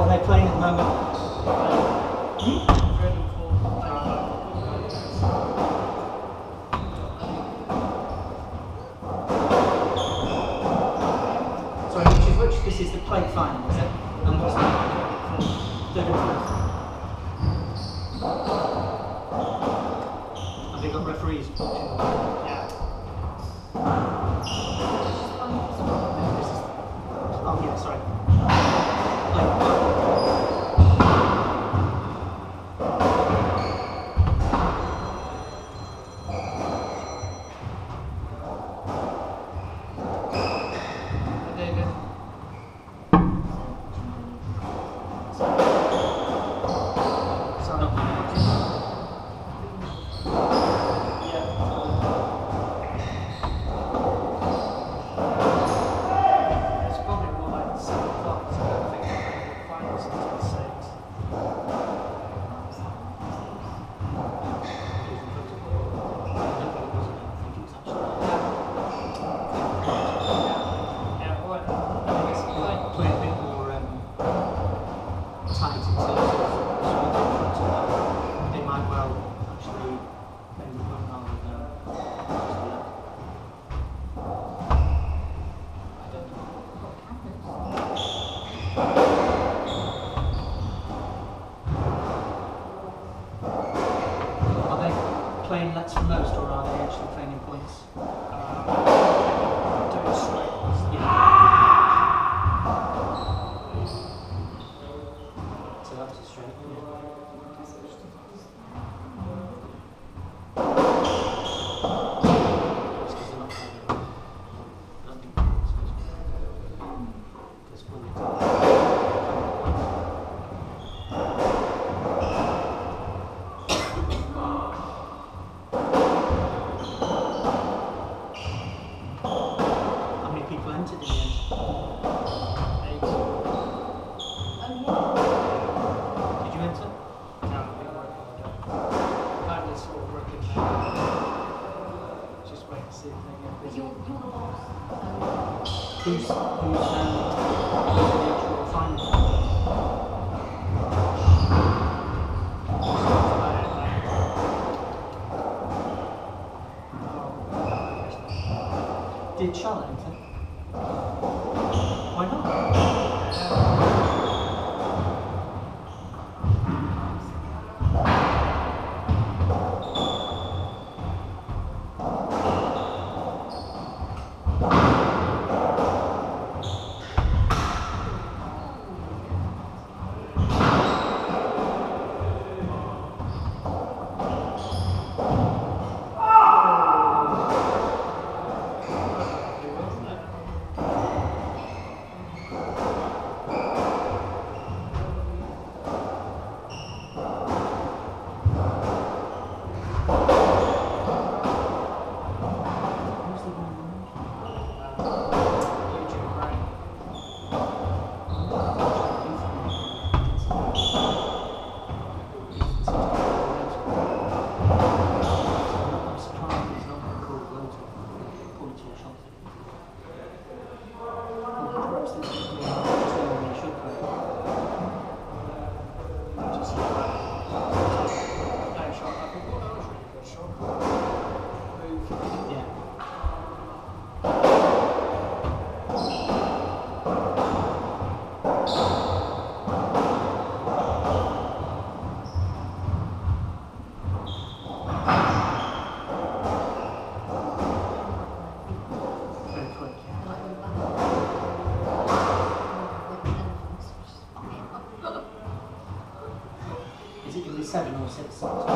What are playing at the moment? This is the plate final, is it? And what's that? Third and fourth. Have they got referees? Playing lets for most, or are they actually playing in points? Uh, How many people entered the end? Eight. Did you enter? No, we work on it. That is working now. Just wait and see if they get busy. Who's, who's, um, the actual final? Did Charlotte Is it going to